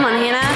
come on, Hannah.